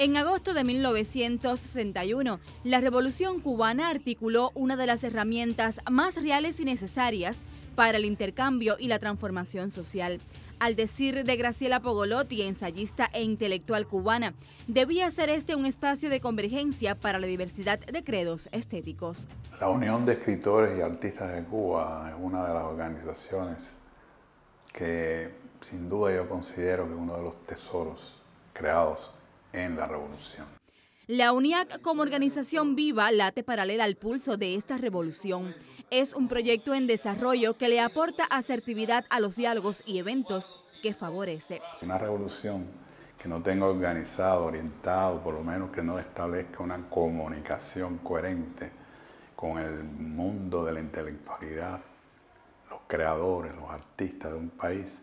En agosto de 1961, la Revolución cubana articuló una de las herramientas más reales y necesarias para el intercambio y la transformación social. Al decir de Graciela Pogolotti, ensayista e intelectual cubana, debía ser este un espacio de convergencia para la diversidad de credos estéticos. La Unión de Escritores y Artistas de Cuba es una de las organizaciones que sin duda yo considero que es uno de los tesoros creados en la revolución. La UNIAC como organización viva late paralela al pulso de esta revolución. Es un proyecto en desarrollo que le aporta asertividad a los diálogos y eventos que favorece. Una revolución que no tenga organizado, orientado, por lo menos que no establezca una comunicación coherente con el mundo de la intelectualidad, los creadores, los artistas de un país,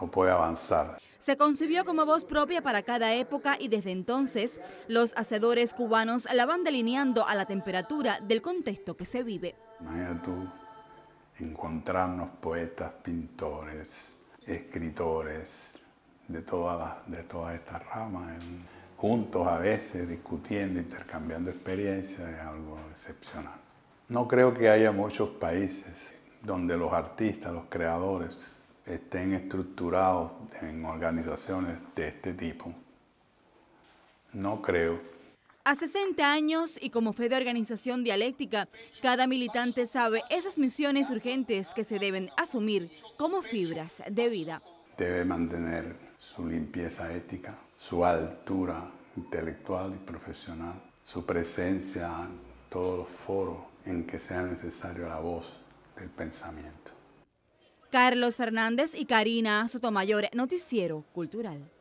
no puede avanzar. Se concibió como voz propia para cada época y desde entonces los hacedores cubanos la van delineando a la temperatura del contexto que se vive. Imagina tú encontrarnos poetas, pintores, escritores de todas de todas estas ramas, juntos a veces discutiendo, intercambiando experiencias, es algo excepcional. No creo que haya muchos países donde los artistas, los creadores, estén estructurados en organizaciones de este tipo. No creo. A 60 años y como fe de organización dialéctica, cada militante sabe esas misiones urgentes que se deben asumir como fibras de vida. Debe mantener su limpieza ética, su altura intelectual y profesional, su presencia en todos los foros en que sea necesario la voz del pensamiento. Carlos Fernández y Karina Sotomayor, Noticiero Cultural.